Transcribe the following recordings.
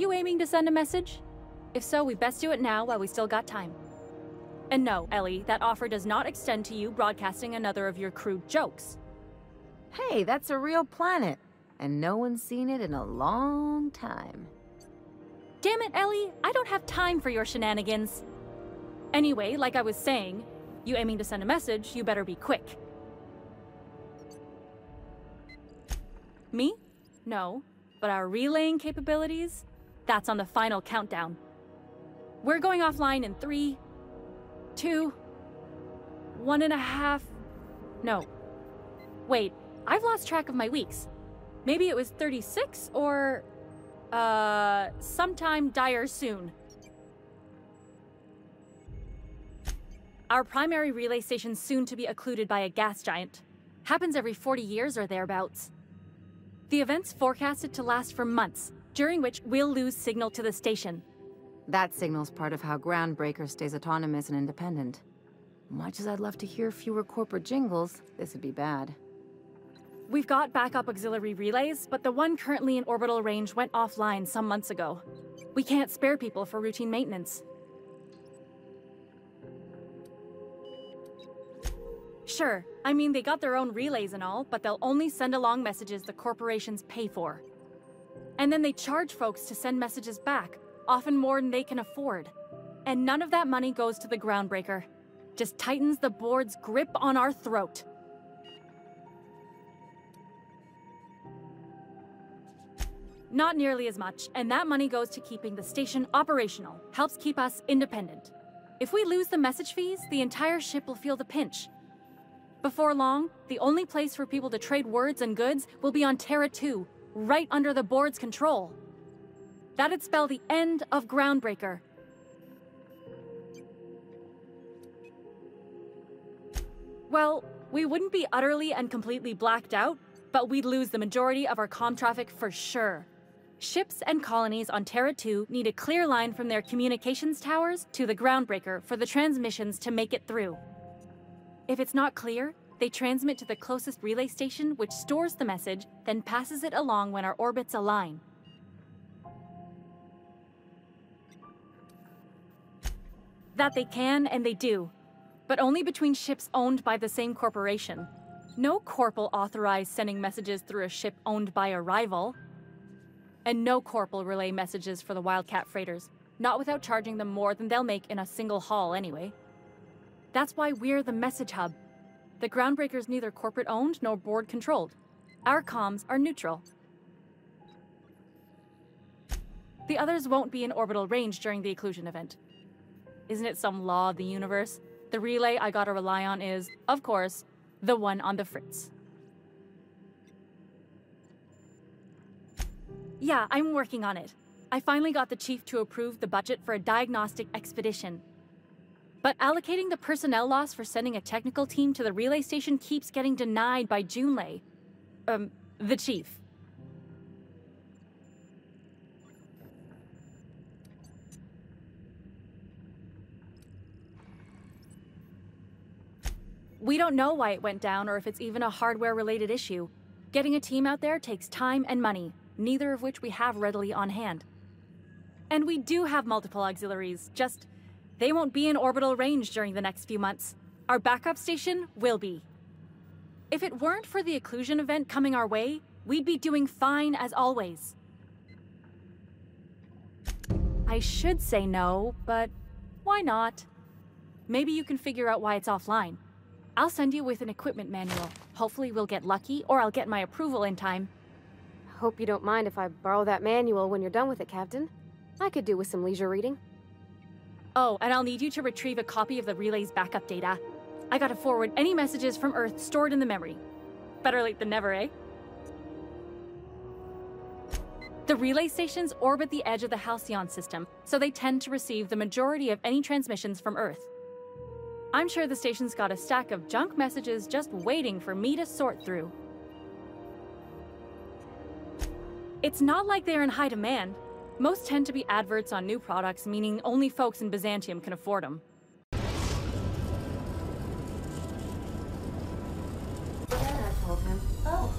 You aiming to send a message? If so, we best do it now while we still got time. And no, Ellie, that offer does not extend to you broadcasting another of your crude jokes. Hey, that's a real planet. And no one's seen it in a long time. Damn it, Ellie, I don't have time for your shenanigans. Anyway, like I was saying, you aiming to send a message, you better be quick. Me? No. But our relaying capabilities? That's on the final countdown. We're going offline in three, two, one and a half. No. Wait, I've lost track of my weeks. Maybe it was 36 or. Uh, sometime dire soon. Our primary relay station soon to be occluded by a gas giant. Happens every 40 years or thereabouts. The event's forecasted to last for months, during which we'll lose signal to the station. That signal's part of how Groundbreaker stays autonomous and independent. Much as I'd love to hear fewer corporate jingles, this would be bad. We've got backup auxiliary relays, but the one currently in orbital range went offline some months ago. We can't spare people for routine maintenance. Sure, I mean they got their own relays and all, but they'll only send along messages the corporations pay for. And then they charge folks to send messages back, often more than they can afford. And none of that money goes to the groundbreaker. Just tightens the board's grip on our throat. Not nearly as much, and that money goes to keeping the station operational, helps keep us independent. If we lose the message fees, the entire ship will feel the pinch. Before long, the only place for people to trade words and goods will be on Terra 2, right under the board's control. That'd spell the end of Groundbreaker. Well, we wouldn't be utterly and completely blacked out, but we'd lose the majority of our com traffic for sure. Ships and colonies on Terra 2 need a clear line from their communications towers to the Groundbreaker for the transmissions to make it through. If it's not clear, they transmit to the closest relay station, which stores the message, then passes it along when our orbits align. That they can and they do, but only between ships owned by the same corporation. No corp will authorize sending messages through a ship owned by a rival. And no corp will relay messages for the Wildcat freighters, not without charging them more than they'll make in a single haul anyway. That's why we're the message hub. The Groundbreaker's neither corporate owned nor board controlled. Our comms are neutral. The others won't be in orbital range during the occlusion event. Isn't it some law of the universe? The relay I gotta rely on is, of course, the one on the Fritz. Yeah, I'm working on it. I finally got the chief to approve the budget for a diagnostic expedition. But allocating the personnel loss for sending a technical team to the relay station keeps getting denied by Junlei. Um, the chief. We don't know why it went down or if it's even a hardware related issue. Getting a team out there takes time and money, neither of which we have readily on hand. And we do have multiple auxiliaries, just they won't be in orbital range during the next few months. Our backup station will be. If it weren't for the occlusion event coming our way, we'd be doing fine as always. I should say no, but why not? Maybe you can figure out why it's offline. I'll send you with an equipment manual. Hopefully we'll get lucky, or I'll get my approval in time. Hope you don't mind if I borrow that manual when you're done with it, Captain. I could do with some leisure reading. Oh, and I'll need you to retrieve a copy of the relay's backup data. I gotta forward any messages from Earth stored in the memory. Better late than never, eh? The relay stations orbit the edge of the Halcyon system, so they tend to receive the majority of any transmissions from Earth. I'm sure the station's got a stack of junk messages just waiting for me to sort through. It's not like they're in high demand. Most tend to be adverts on new products, meaning only folks in Byzantium can afford them. Told him. Oh,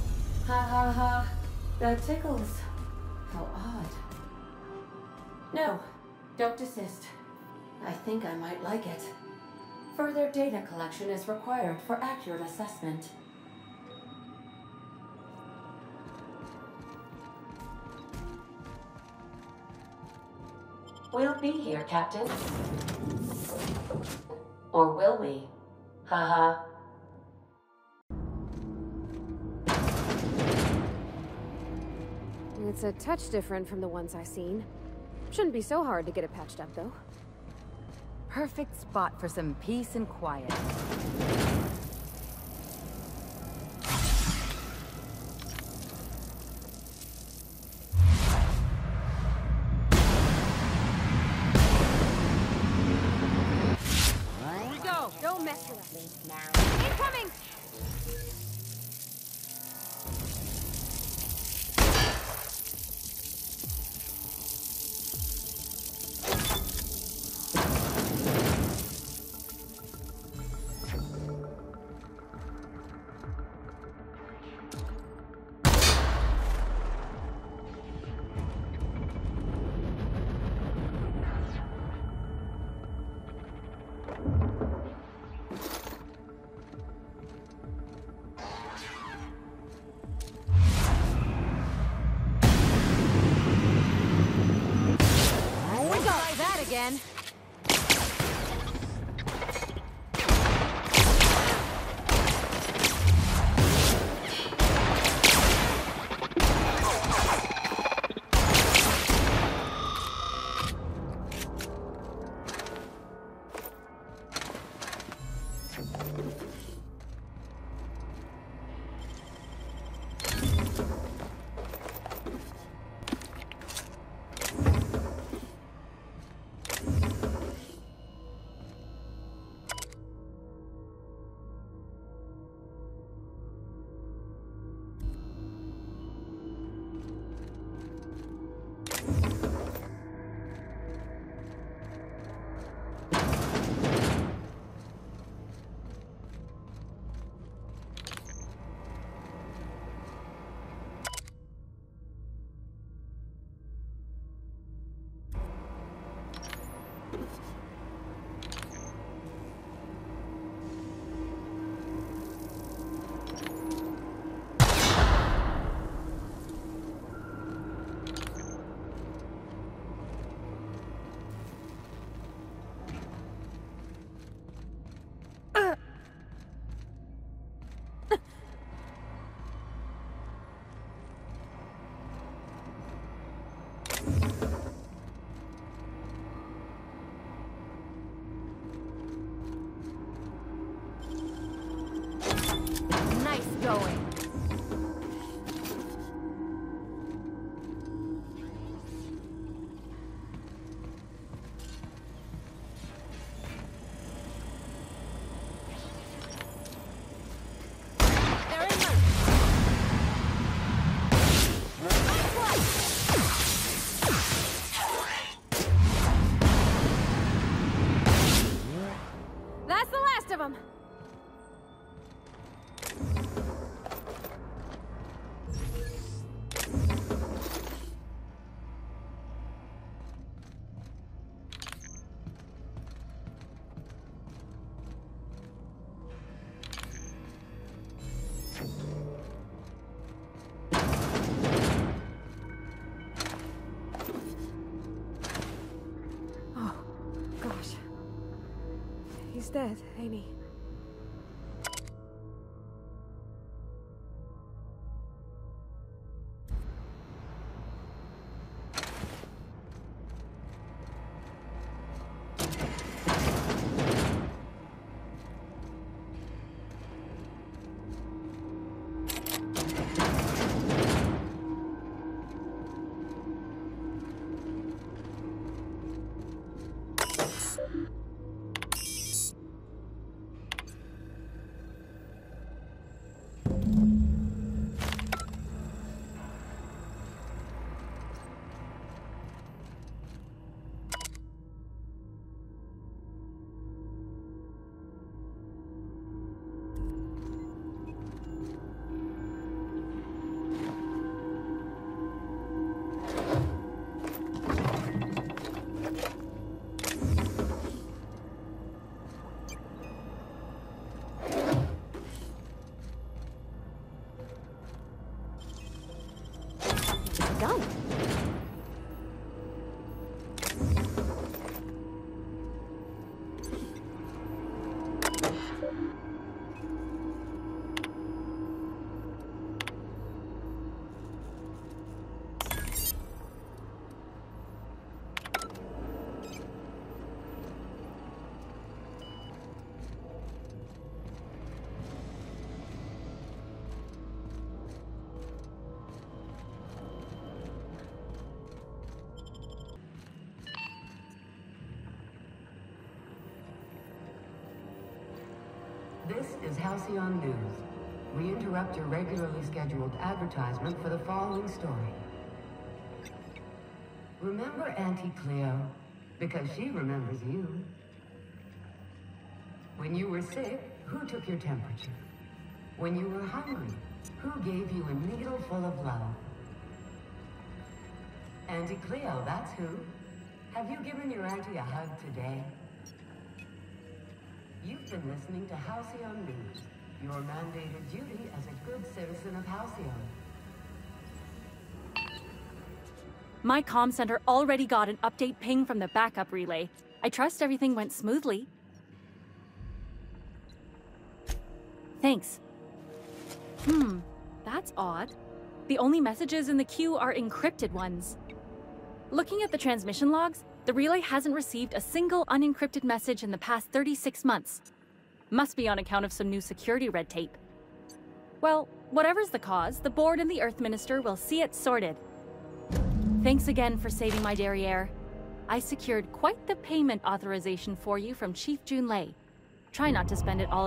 ha ha ha. That tickles. How odd. No, don't desist. I think I might like it. Further data collection is required for accurate assessment. We'll be here, Captain. Or will we? Haha. It's a touch different from the ones I've seen. Shouldn't be so hard to get it patched up, though. Perfect spot for some peace and quiet. Again. upstairs, Amy. you This is Halcyon News. We interrupt your regularly scheduled advertisement for the following story. Remember Auntie Cleo? Because she remembers you. When you were sick, who took your temperature? When you were hungry, who gave you a needle full of love? Auntie Cleo, that's who. Have you given your auntie a hug today? You've been listening to Halcyon News, your mandated duty as a good citizen of Halcyon. My comm center already got an update ping from the backup relay. I trust everything went smoothly. Thanks. Hmm, that's odd. The only messages in the queue are encrypted ones. Looking at the transmission logs, the relay hasn't received a single unencrypted message in the past 36 months. Must be on account of some new security red tape. Well, whatever's the cause, the board and the Earth Minister will see it sorted. Thanks again for saving my derriere. I secured quite the payment authorization for you from Chief Junlei. Try not to spend it all